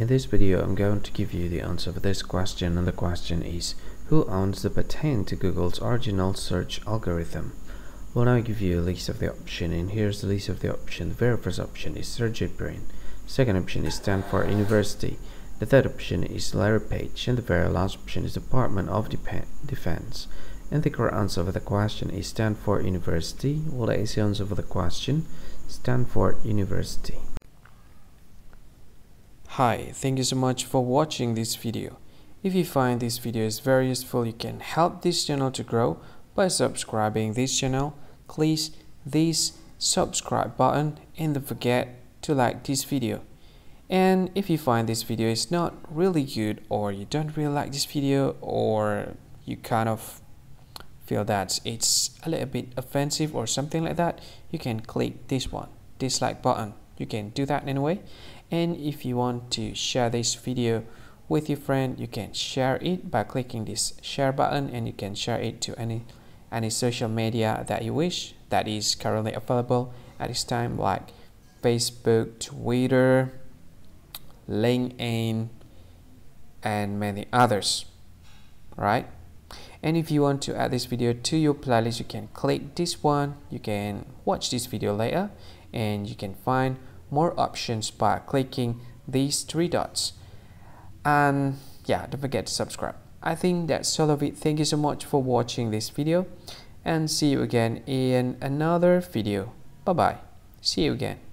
In this video, I'm going to give you the answer for this question and the question is Who owns the patent to Google's original search algorithm? Well, now give you a list of the option and here's the list of the option. The very first option is Sergey Brin. Second option is Stanford University. The third option is Larry Page and the very last option is Department of Defense. And the correct answer for the question is Stanford University. Well, that is the answer for the question. Stanford University. Hi, thank you so much for watching this video. If you find this video is very useful, you can help this channel to grow by subscribing this channel. Please this subscribe button and don't forget to like this video. And if you find this video is not really good or you don't really like this video or you kind of feel that it's a little bit offensive or something like that, you can click this one, dislike button. You can do that anyway and if you want to share this video with your friend you can share it by clicking this share button and you can share it to any any social media that you wish that is currently available at this time like Facebook, Twitter, LinkedIn and many others right? And if you want to add this video to your playlist you can click this one. You can watch this video later and you can find more options by clicking these three dots. And yeah don't forget to subscribe. I think that's all of it. Thank you so much for watching this video and see you again in another video. Bye bye see you again